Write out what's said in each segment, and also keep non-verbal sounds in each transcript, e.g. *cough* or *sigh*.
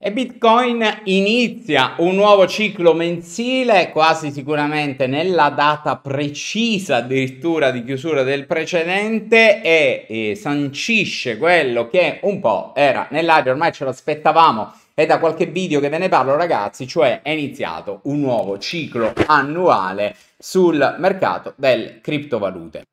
E Bitcoin inizia un nuovo ciclo mensile, quasi sicuramente nella data precisa addirittura di chiusura del precedente e, e sancisce quello che un po' era nell'aria, ormai ce l'aspettavamo è da qualche video che ve ne parlo ragazzi, cioè è iniziato un nuovo ciclo annuale sul mercato delle criptovalute.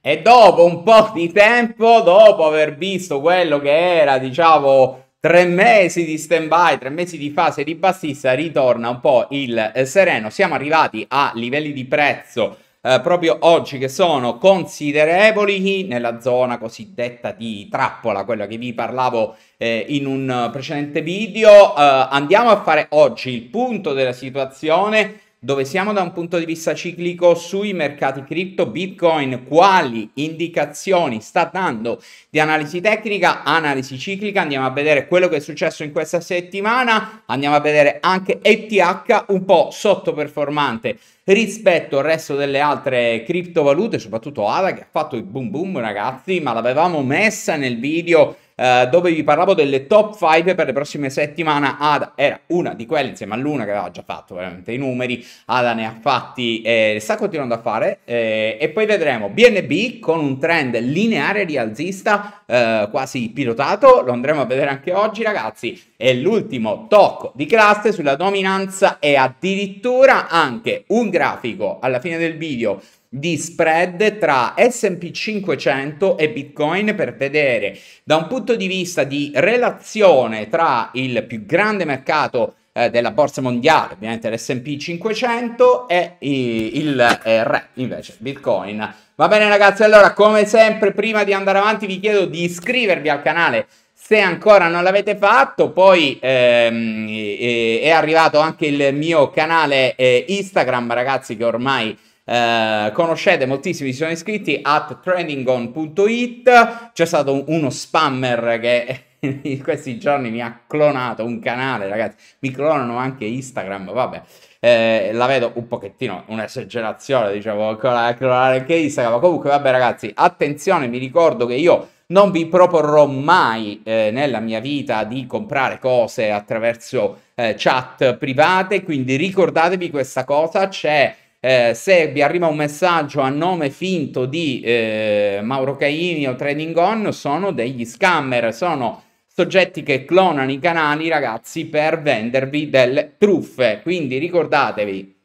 E dopo un po' di tempo, dopo aver visto quello che era, diciamo, tre mesi di stand by, tre mesi di fase ribassista, ritorna un po' il eh, sereno. Siamo arrivati a livelli di prezzo eh, proprio oggi che sono considerevoli nella zona cosiddetta di trappola, quella che vi parlavo eh, in un precedente video. Eh, andiamo a fare oggi il punto della situazione dove siamo da un punto di vista ciclico sui mercati cripto, Bitcoin, quali indicazioni sta dando di analisi tecnica, analisi ciclica, andiamo a vedere quello che è successo in questa settimana, andiamo a vedere anche ETH un po' sottoperformante rispetto al resto delle altre criptovalute, soprattutto ADA che ha fatto il boom boom ragazzi, ma l'avevamo messa nel video eh, dove vi parlavo delle top 5 per le prossime settimane. Ada era una di quelle insieme a Luna che aveva già fatto veramente i numeri, Ada ne ha fatti e sta continuando a fare eh, e poi vedremo. BNB con un trend lineare rialzista eh, quasi pilotato, lo andremo a vedere anche oggi ragazzi, è l'ultimo tocco di classe sulla dominanza e addirittura anche un grafico alla fine del video di spread tra SP 500 e Bitcoin per vedere da un punto di vista di relazione tra il più grande mercato eh, della borsa mondiale, ovviamente l'S&P 500 e il eh, re invece Bitcoin. Va bene ragazzi, allora come sempre prima di andare avanti vi chiedo di iscrivervi al canale se ancora non l'avete fatto, poi ehm, è arrivato anche il mio canale eh, Instagram ragazzi che ormai eh, conoscete moltissimi, si sono iscritti at trendingon.it. C'è stato un, uno spammer che *laughs* in questi giorni mi ha clonato un canale, ragazzi. Mi clonano anche Instagram, vabbè. Eh, la vedo un pochettino un'esagerazione, diciamo, clonare anche Instagram. Comunque, vabbè, ragazzi, attenzione, mi ricordo che io non vi proporrò mai eh, nella mia vita di comprare cose attraverso eh, chat private, quindi ricordatevi questa cosa, c'è eh, se vi arriva un messaggio a nome finto di eh, Mauro Caini o Trading On, sono degli scammer, sono soggetti che clonano i canali, ragazzi, per vendervi delle truffe. Quindi ricordatevi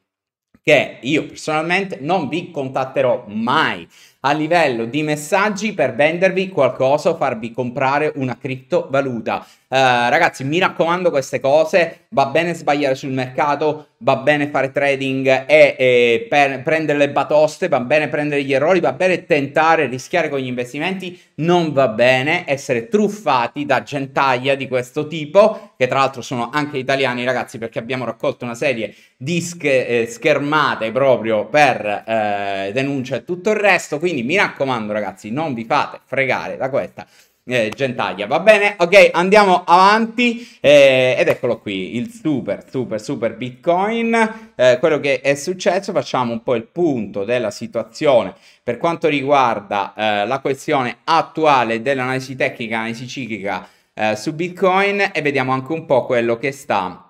che io personalmente non vi contatterò mai a livello di messaggi per vendervi qualcosa o farvi comprare una criptovaluta. Uh, ragazzi, mi raccomando queste cose, va bene sbagliare sul mercato, va bene fare trading e, e per prendere le batoste, va bene prendere gli errori, va bene tentare, rischiare con gli investimenti, non va bene essere truffati da gentaglia di questo tipo, che tra l'altro sono anche italiani ragazzi perché abbiamo raccolto una serie di sch eh, schermate proprio per eh, denuncia e tutto il resto, quindi mi raccomando ragazzi, non vi fate fregare da questa eh, Gentaglia. Va bene? Ok, andiamo avanti. Eh, ed eccolo qui, il super, super, super Bitcoin. Eh, quello che è successo, facciamo un po' il punto della situazione per quanto riguarda eh, la questione attuale dell'analisi tecnica, analisi ciclica eh, su Bitcoin e vediamo anche un po' quello che sta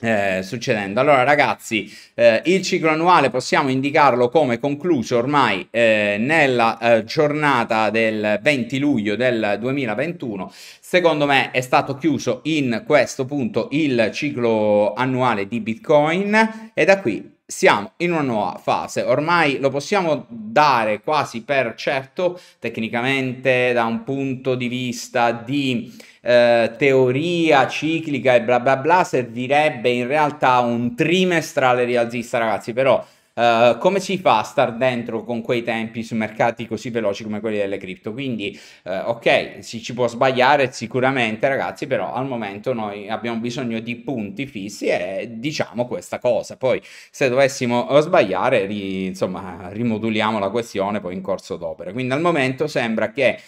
eh, succedendo. Allora ragazzi, eh, il ciclo annuale possiamo indicarlo come concluso ormai eh, nella eh, giornata del 20 luglio del 2021. Secondo me è stato chiuso in questo punto il ciclo annuale di Bitcoin e da qui siamo in una nuova fase. Ormai lo possiamo dare quasi per certo tecnicamente da un punto di vista di eh, teoria ciclica e bla bla bla servirebbe in realtà un trimestrale rialzista ragazzi però Uh, come si fa a star dentro con quei tempi su mercati così veloci come quelli delle cripto? Quindi, uh, ok, si ci può sbagliare sicuramente, ragazzi, però al momento noi abbiamo bisogno di punti fissi e diciamo questa cosa. Poi, se dovessimo sbagliare, ri, insomma, rimoduliamo la questione poi in corso d'opera. Quindi, al momento sembra che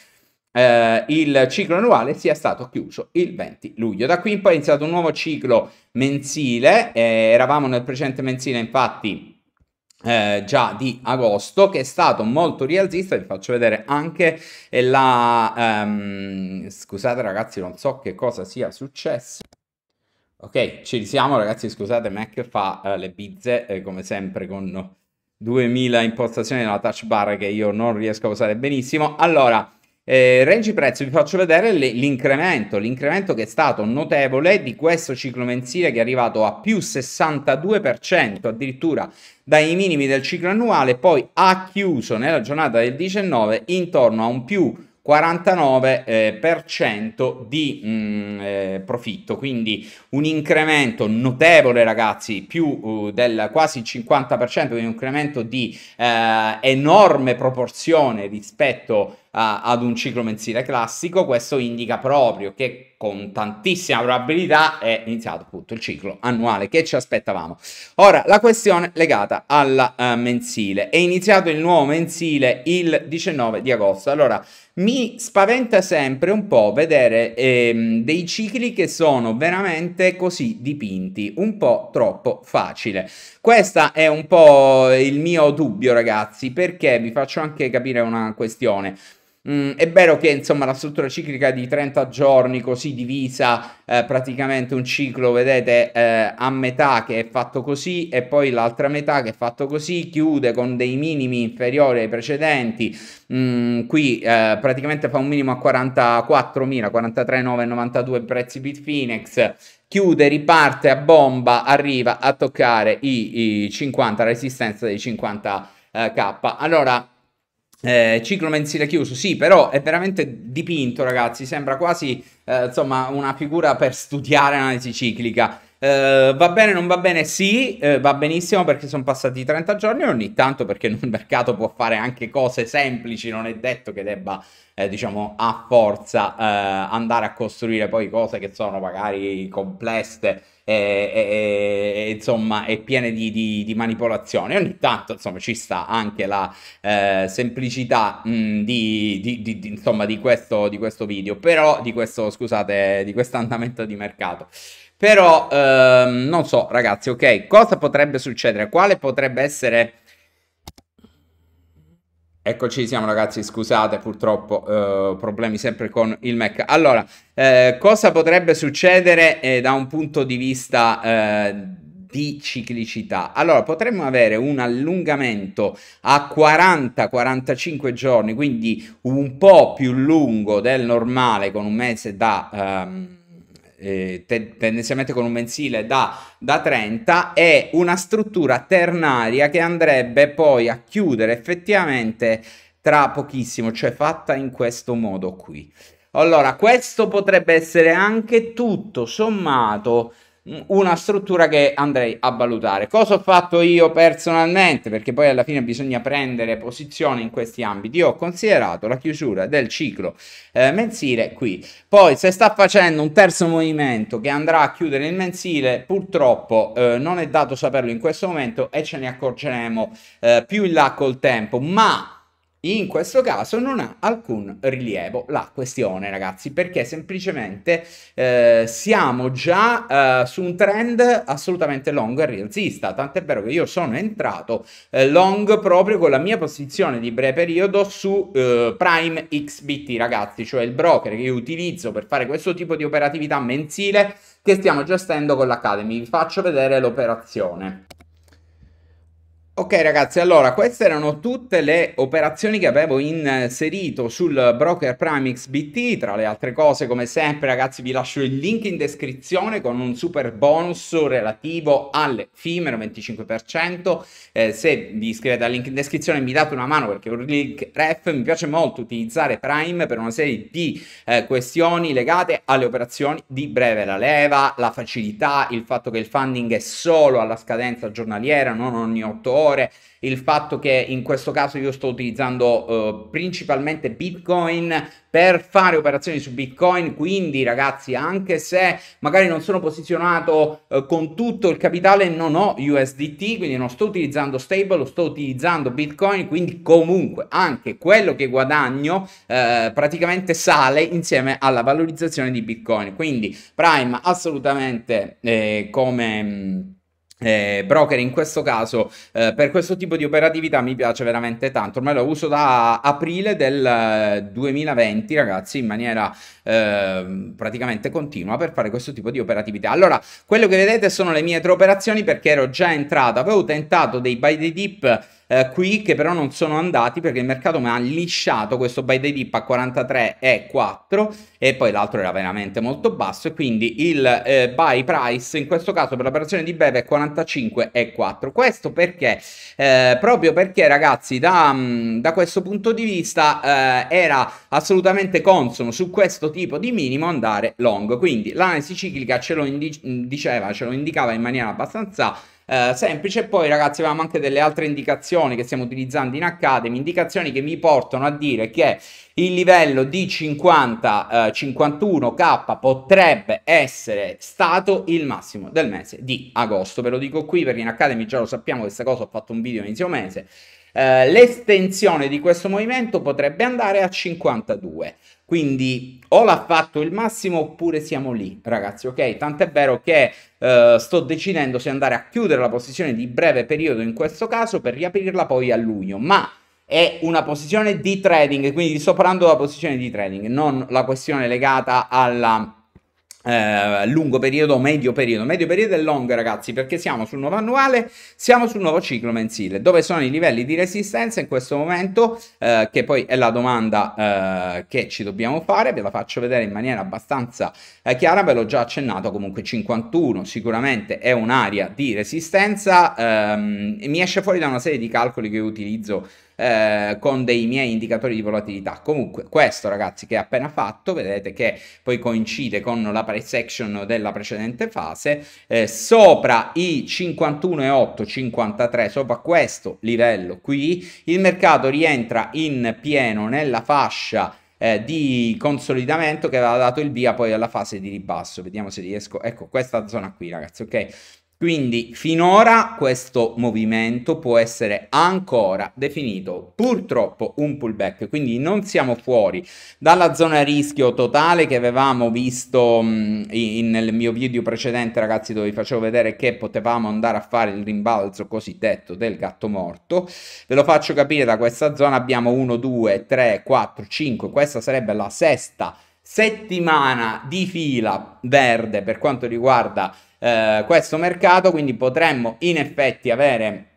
eh, il ciclo annuale sia stato chiuso il 20 luglio. Da qui in poi è iniziato un nuovo ciclo mensile, eh, eravamo nel precedente mensile infatti eh, già di agosto che è stato molto rialzista vi faccio vedere anche la um, scusate ragazzi non so che cosa sia successo Ok, ci siamo ragazzi, scusate, Mac fa uh, le bizze eh, come sempre con 2000 impostazioni nella touch bar che io non riesco a usare benissimo. Allora, eh, range prezzo vi faccio vedere l'incremento, l'incremento che è stato notevole di questo ciclo mensile che è arrivato a più 62% addirittura dai minimi del ciclo annuale, poi ha chiuso nella giornata del 19 intorno a un più 49% eh, di mh, mm, eh, profitto, quindi un incremento notevole ragazzi, più uh, del quasi 50%, quindi un incremento di eh, enorme proporzione rispetto a, ad un ciclo mensile classico, questo indica proprio che con tantissima probabilità è iniziato appunto il ciclo annuale che ci aspettavamo. Ora, la questione legata al uh, mensile. È iniziato il nuovo mensile il 19 di agosto. Allora, mi spaventa sempre un po' vedere ehm, dei cicli che sono veramente così dipinti, un po' troppo facile. Questo è un po' il mio dubbio, ragazzi, perché vi faccio anche capire una questione. Mm, è vero che insomma la struttura ciclica di 30 giorni così divisa eh, praticamente un ciclo vedete eh, a metà che è fatto così e poi l'altra metà che è fatto così chiude con dei minimi inferiori ai precedenti mm, qui eh, praticamente fa un minimo a 44.000 43.992 prezzi Bitfinex chiude, riparte a bomba, arriva a toccare i, i 50, la resistenza dei 50k. Eh, allora, eh, ciclo mensile chiuso, sì, però è veramente dipinto, ragazzi. Sembra quasi eh, insomma una figura per studiare analisi ciclica. Eh, va bene, non va bene? Sì, eh, va benissimo perché sono passati 30 giorni ogni tanto perché il mercato può fare anche cose semplici, non è detto che debba, eh, diciamo, a forza eh, andare a costruire poi cose che sono magari complesse e, e, insomma è piene di, di, di, manipolazioni. Ogni tanto insomma ci sta anche la eh, semplicità mh, di, di, insomma, di, questo, di questo video, però di questo scusate di questo andamento di mercato. Però ehm, non so ragazzi, ok, cosa potrebbe succedere? Quale potrebbe essere Eccoci siamo ragazzi, scusate purtroppo eh, problemi sempre con il Mac. Allora, eh, cosa potrebbe succedere eh, da un punto di vista eh, di ciclicità? Allora, potremmo avere un allungamento a 40-45 giorni, quindi un po' più lungo del normale con un mese da... Um, eh, te- tendenzialmente con un mensile da, da 30 e una struttura ternaria che andrebbe poi a chiudere effettivamente tra pochissimo, cioè fatta in questo modo qui. Allora, questo potrebbe essere anche tutto sommato una struttura che andrei a valutare. Cosa ho fatto io personalmente? Perché poi alla fine bisogna prendere posizione in questi ambiti. Io ho considerato la chiusura del ciclo eh, mensile qui. Poi se sta facendo un terzo movimento che andrà a chiudere il mensile, purtroppo eh, non è dato saperlo in questo momento e ce ne accorgeremo eh, più in là col tempo. Ma in questo caso non ha alcun rilievo la questione, ragazzi, perché semplicemente eh, siamo già eh, su un trend assolutamente long e rialzista. Tant'è vero che io sono entrato eh, long proprio con la mia posizione di breve periodo su eh, Prime XBT, ragazzi, cioè il broker che io utilizzo per fare questo tipo di operatività mensile che stiamo gestendo con l'Academy. Vi faccio vedere l'operazione. Ok ragazzi, allora queste erano tutte le operazioni che avevo inserito sul broker Prime XBT, tra le altre cose come sempre ragazzi vi lascio il link in descrizione con un super bonus relativo all'effimero 25%, eh, se vi iscrivete al link in descrizione mi date una mano perché è un link ref, mi piace molto utilizzare Prime per una serie di eh, questioni legate alle operazioni di breve, la leva, la facilità, il fatto che il funding è solo alla scadenza giornaliera, non ogni 8 ore, ore il fatto che in questo caso io sto utilizzando uh, principalmente Bitcoin per fare operazioni su Bitcoin, quindi ragazzi anche se magari non sono posizionato uh, con tutto il capitale non ho USDT, quindi non sto utilizzando stable, sto utilizzando Bitcoin, quindi comunque anche quello che guadagno uh, praticamente sale insieme alla valorizzazione di Bitcoin, quindi Prime assolutamente eh, come eh, broker in questo caso eh, per questo tipo di operatività mi piace veramente tanto. Ormai lo uso da aprile del 2020 ragazzi in maniera eh, praticamente continua per fare questo tipo di operatività. Allora quello che vedete sono le mie tre operazioni perché ero già entrato. Avevo tentato dei buy the dip eh, qui che però non sono andati perché il mercato mi ha lisciato questo buy the dip a 43,4 e poi l'altro era veramente molto basso e quindi il eh, buy price in questo caso per l'operazione di Beve è 45,4 questo perché eh, proprio perché ragazzi da, mm, da, questo punto di vista eh, era assolutamente consono su questo tipo di minimo andare long. Quindi l'analisi ciclica ce lo diceva ce lo indicava in maniera abbastanza eh, semplice. Poi, ragazzi, avevamo anche delle altre indicazioni che stiamo utilizzando in Academy, indicazioni che mi portano a dire che il livello di 50-51k eh, potrebbe essere stato il massimo del mese di agosto. Ve lo dico qui perché in Academy già lo sappiamo, questa cosa ho fatto un video inizio mese. Uh, l'estensione di questo movimento potrebbe andare a 52. Quindi o l'ha fatto il massimo oppure siamo lì, ragazzi, ok? Tant'è vero che uh, sto decidendo se andare a chiudere la posizione di breve periodo in questo caso per riaprirla poi a luglio, ma è una posizione di trading, quindi sto parlando della posizione di trading, non la questione legata alla eh, lungo periodo, medio periodo. Medio periodo è long, ragazzi, perché siamo sul nuovo annuale, siamo sul nuovo ciclo mensile. Dove sono i livelli di resistenza in questo momento? Eh, che poi è la domanda eh, che ci dobbiamo fare. Ve la faccio vedere in maniera abbastanza eh, chiara. Ve l'ho già accennato. Comunque, 51 sicuramente è un'area di resistenza. Ehm, mi esce fuori da una serie di calcoli che utilizzo eh, con dei miei indicatori di volatilità. Comunque, questo ragazzi che ho appena fatto, vedete che poi coincide con la price action della precedente fase, eh, sopra i 51,8, 53, sopra questo livello qui, il mercato rientra in pieno nella fascia eh, di consolidamento che aveva dato il via poi alla fase di ribasso. Vediamo se riesco. Ecco, questa zona qui, ragazzi, ok? Quindi finora questo movimento può essere ancora definito purtroppo un pullback, quindi non siamo fuori dalla zona rischio totale che avevamo visto mh, in, nel mio video precedente ragazzi dove vi facevo vedere che potevamo andare a fare il rimbalzo cosiddetto del gatto morto. Ve lo faccio capire da questa zona abbiamo 1, 2, 3, 4, 5, questa sarebbe la sesta settimana di fila verde per quanto riguarda eh, questo mercato, quindi potremmo in effetti avere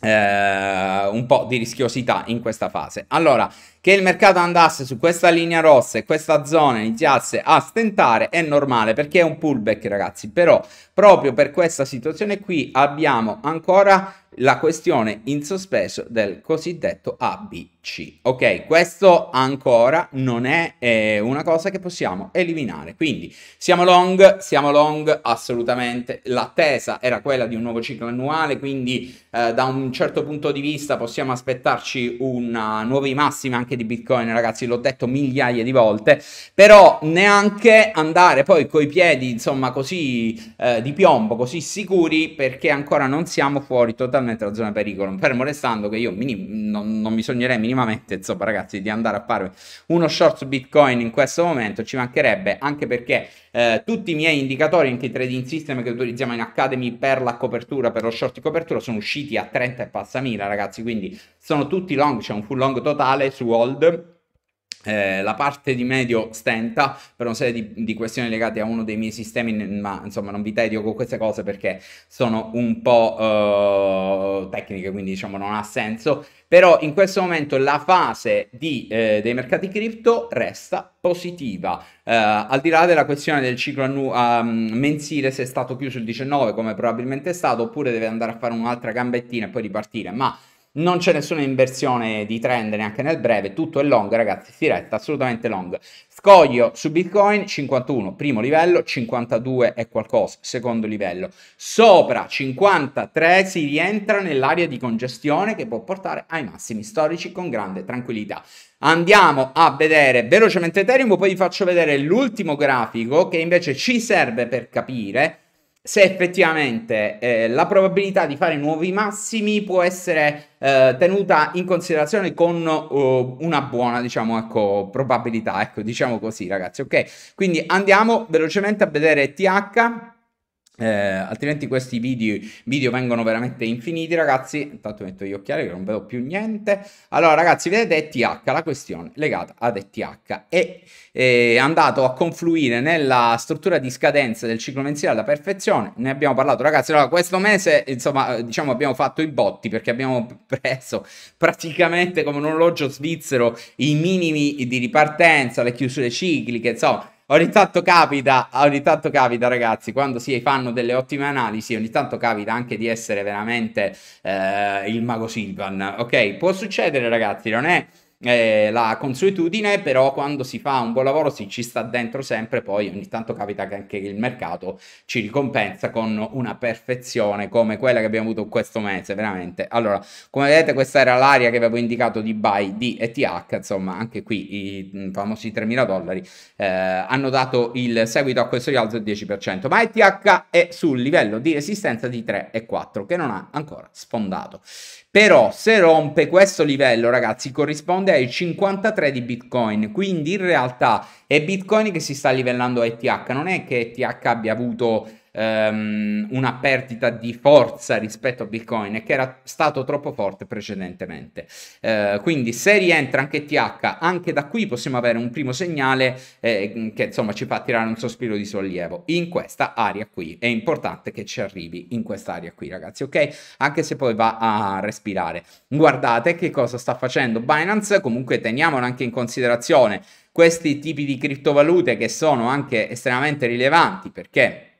eh, un po' di rischiosità in questa fase. Allora, che il mercato andasse su questa linea rossa e questa zona iniziasse a stentare è normale perché è un pullback ragazzi, però proprio per questa situazione qui abbiamo ancora la questione in sospeso del cosiddetto ABC. Ok, questo ancora non è eh, una cosa che possiamo eliminare. Quindi siamo long, siamo long assolutamente. L'attesa era quella di un nuovo ciclo annuale, quindi eh, da un certo punto di vista possiamo aspettarci una nuovi massimi anche di Bitcoin, ragazzi, l'ho detto migliaia di volte, però neanche andare poi coi piedi, insomma, così eh, di piombo, così sicuri perché ancora non siamo fuori totalmente totalmente la zona pericolo, fermo restando che io minim- non, non, mi sognerei minimamente, insomma ragazzi, di andare a fare uno short Bitcoin in questo momento, ci mancherebbe, anche perché eh, tutti i miei indicatori, anche i trading system che utilizziamo in Academy per la copertura, per lo short di copertura, sono usciti a 30 e passa mila ragazzi, quindi sono tutti long, c'è un full long totale su hold eh, la parte di medio stenta per una serie di, di, questioni legate a uno dei miei sistemi, ma insomma non vi tedio con queste cose perché sono un po' uh, tecniche, quindi diciamo non ha senso. Però in questo momento la fase di, eh, dei mercati cripto resta positiva. Uh, al di là della questione del ciclo annu- um, mensile, se è stato chiuso il 19 come probabilmente è stato, oppure deve andare a fare un'altra gambettina e poi ripartire, ma non c'è nessuna inversione di trend neanche nel breve, tutto è long ragazzi, si resta assolutamente long. Scoglio su Bitcoin 51, primo livello, 52 è qualcosa, secondo livello. Sopra 53 si rientra nell'area di congestione che può portare ai massimi storici con grande tranquillità. Andiamo a vedere velocemente Ethereum, poi vi faccio vedere l'ultimo grafico che invece ci serve per capire se effettivamente eh, la probabilità di fare nuovi massimi può essere eh, tenuta in considerazione con uh, una buona, diciamo, ecco, probabilità, ecco, diciamo così, ragazzi, ok? Quindi andiamo velocemente a vedere TH eh, altrimenti questi video, video, vengono veramente infiniti ragazzi. Intanto metto gli occhiali che non vedo più niente. Allora ragazzi vedete ETH la questione legata ad ETH è, è andato a confluire nella struttura di scadenza del ciclo mensile alla perfezione. Ne abbiamo parlato ragazzi. Allora questo mese insomma diciamo abbiamo fatto i botti perché abbiamo preso praticamente come un orologio svizzero i minimi di ripartenza le chiusure cicliche insomma Ogni tanto capita, ogni tanto capita ragazzi, quando si fanno delle ottime analisi, ogni tanto capita anche di essere veramente eh, il mago Silvan, ok? Può succedere ragazzi, non è eh, la consuetudine, però quando si fa un buon lavoro si ci sta dentro sempre, poi ogni tanto capita che anche il mercato ci ricompensa con una perfezione come quella che abbiamo avuto questo mese, veramente. Allora, come vedete questa era l'area che avevo indicato di buy di ETH, insomma anche qui i famosi 3.000 dollari eh, hanno dato il seguito a questo rialzo del 10%, ma ETH è sul livello di resistenza di 3,4 che non ha ancora sfondato. Però se rompe questo livello, ragazzi, corrisponde ai 53 di Bitcoin, quindi in realtà è Bitcoin che si sta livellando a ETH, non è che ETH abbia avuto um, una perdita di forza rispetto a Bitcoin e che era stato troppo forte precedentemente. Uh, quindi se rientra anche TH, anche da qui possiamo avere un primo segnale eh, che insomma ci fa tirare un sospiro di sollievo in questa area qui. È importante che ci arrivi in questa area qui, ragazzi, ok? Anche se poi va a respirare. Guardate che cosa sta facendo Binance, comunque teniamolo anche in considerazione questi tipi di criptovalute che sono anche estremamente rilevanti perché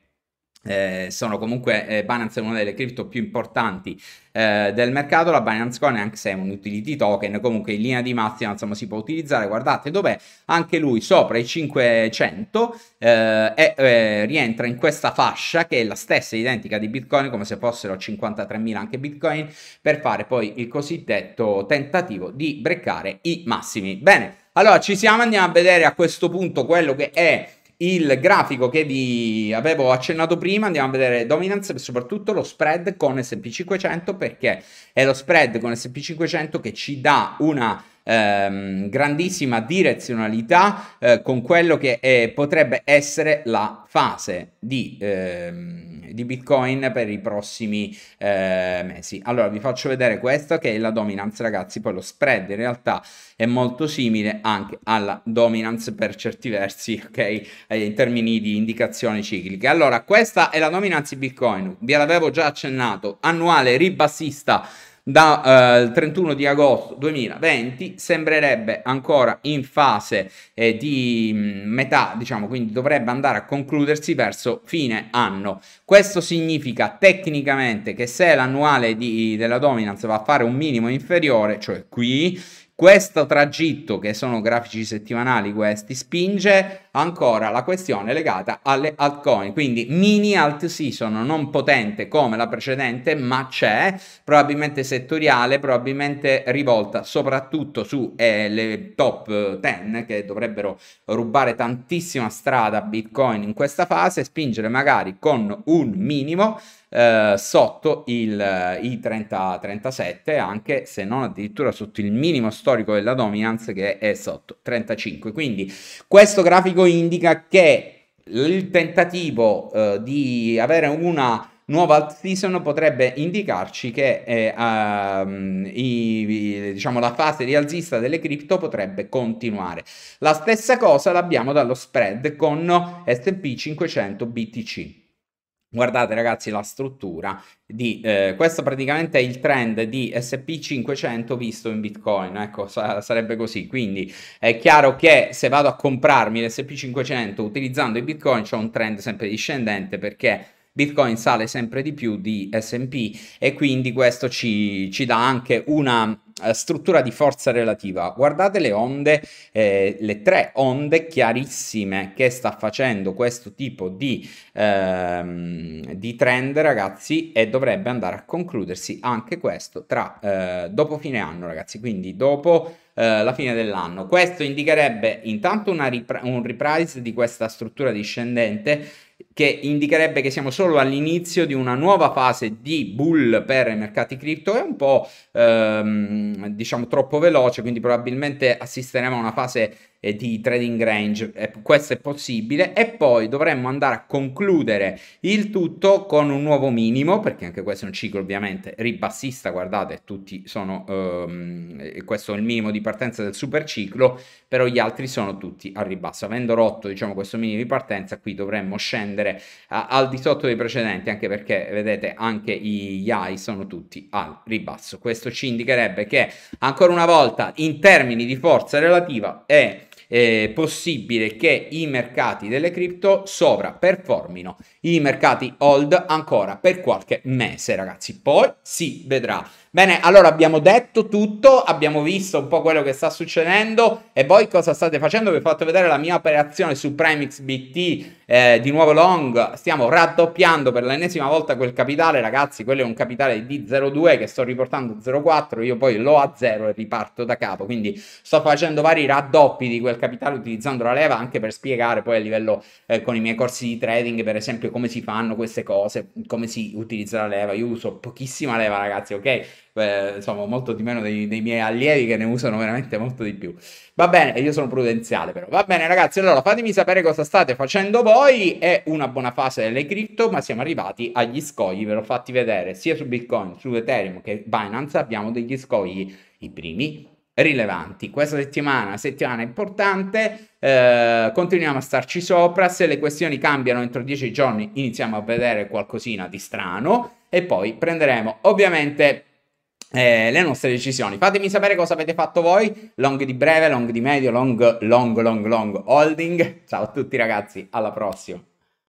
eh, sono comunque eh, Binance è una delle cripto più importanti eh, del mercato. La Binance Coin anche se è un utility token comunque in linea di massima insomma si può utilizzare. Guardate dov'è. Anche lui sopra i 500 eh, e eh, rientra in questa fascia che è la stessa identica di Bitcoin come se fossero 53.000 anche Bitcoin per fare poi il cosiddetto tentativo di breccare i massimi. Bene allora ci siamo andiamo a vedere a questo punto quello che è il grafico che vi avevo accennato prima, andiamo a vedere dominance e soprattutto lo spread con S&P 500 perché è lo spread con S&P 500 che ci dà una ehm, grandissima direzionalità eh, con quello che è, potrebbe essere la fase di, ehm, di Bitcoin per i prossimi eh, mesi. Allora vi faccio vedere questo che è la dominance ragazzi, poi lo spread in realtà è molto simile anche alla dominance per certi versi, ok, eh, in termini di indicazioni cicliche. Allora questa è la dominance Bitcoin, vi l'avevo già accennato, annuale ribassista dal eh, 31 di agosto 2020 sembrerebbe ancora in fase eh, di mm, metà, diciamo, quindi dovrebbe andare a concludersi verso fine anno. Questo significa tecnicamente che se l'annuale di, della dominance va a fare un minimo inferiore, cioè qui, questo tragitto, che sono grafici settimanali questi, spinge ancora la questione legata alle altcoin, quindi mini alt season, non potente come la precedente, ma c'è, probabilmente settoriale, probabilmente rivolta soprattutto su eh, le top 10 che dovrebbero rubare tantissima strada a Bitcoin in questa fase, spingere magari con un minimo eh, sotto il, eh, i 30-37, anche se non addirittura sotto il minimo storico della dominance che è sotto 35. Quindi questo grafico indica che il tentativo eh, di avere una nuova season potrebbe indicarci che eh, um, i, diciamo, la fase rialzista delle cripto potrebbe continuare. La stessa cosa l'abbiamo dallo spread con S&P 500 BTC. Guardate ragazzi la struttura di eh, questo praticamente è il trend di SP500 visto in Bitcoin, ecco sa sarebbe così, quindi è chiaro che se vado a comprarmi l'SP500 utilizzando i Bitcoin c'è un trend sempre discendente perché Bitcoin sale sempre di più di SP e quindi questo ci, ci dà anche una struttura di forza relativa. Guardate le onde, eh, le tre onde chiarissime che sta facendo questo tipo di, ehm, di trend, ragazzi, e dovrebbe andare a concludersi anche questo tra eh, dopo fine anno, ragazzi, quindi dopo eh, la fine dell'anno. Questo indicherebbe intanto una ripr- un reprise di questa struttura discendente che indicherebbe che siamo solo all'inizio di una nuova fase di bull per i mercati cripto, è un po' ehm, diciamo troppo veloce, quindi probabilmente assisteremo a una fase di trading range. Questo è possibile e poi dovremmo andare a concludere il tutto con un nuovo minimo, perché anche questo è un ciclo ovviamente ribassista, guardate, tutti sono, ehm, questo è il minimo di partenza del super ciclo, però gli altri sono tutti a ribasso. Avendo rotto diciamo questo minimo di partenza, qui dovremmo scendere a, al di sotto dei precedenti, anche perché vedete anche gli high sono tutti al ribasso. Questo ci indicherebbe che ancora una volta in termini di forza relativa è eh, possibile che i mercati delle cripto sovraperformino i mercati hold ancora per qualche mese, ragazzi. Poi si vedrà. Bene, allora abbiamo detto tutto, abbiamo visto un po' quello che sta succedendo e voi cosa state facendo? Vi ho fatto vedere la mia operazione su Primix BT eh, di nuovo long, stiamo raddoppiando per l'ennesima volta quel capitale, ragazzi, quello è un capitale di 0,2 che sto riportando a 0,4, io poi lo a 0 e riparto da capo, quindi sto facendo vari raddoppi di quel capitale utilizzando la leva anche per spiegare poi a livello eh, con i miei corsi di trading, per esempio, come si fanno queste cose, come si utilizza la leva, io uso pochissima leva, ragazzi, ok? Insomma, molto di meno dei, dei, miei allievi che ne usano veramente molto di più. Va bene, io sono prudenziale però. Va bene ragazzi, allora fatemi sapere cosa state facendo voi. È una buona fase delle cripto, ma siamo arrivati agli scogli, ve l'ho fatti vedere sia su Bitcoin, su Ethereum che Binance. Abbiamo degli scogli, i primi rilevanti. Questa settimana, settimana importante, eh, continuiamo a starci sopra, se le questioni cambiano entro 10 giorni iniziamo a vedere qualcosina di strano e poi prenderemo ovviamente eh, le nostre decisioni. Fatemi sapere cosa avete fatto voi, long di breve, long di medio, long, long, long, long holding. Ciao a tutti ragazzi, alla prossima.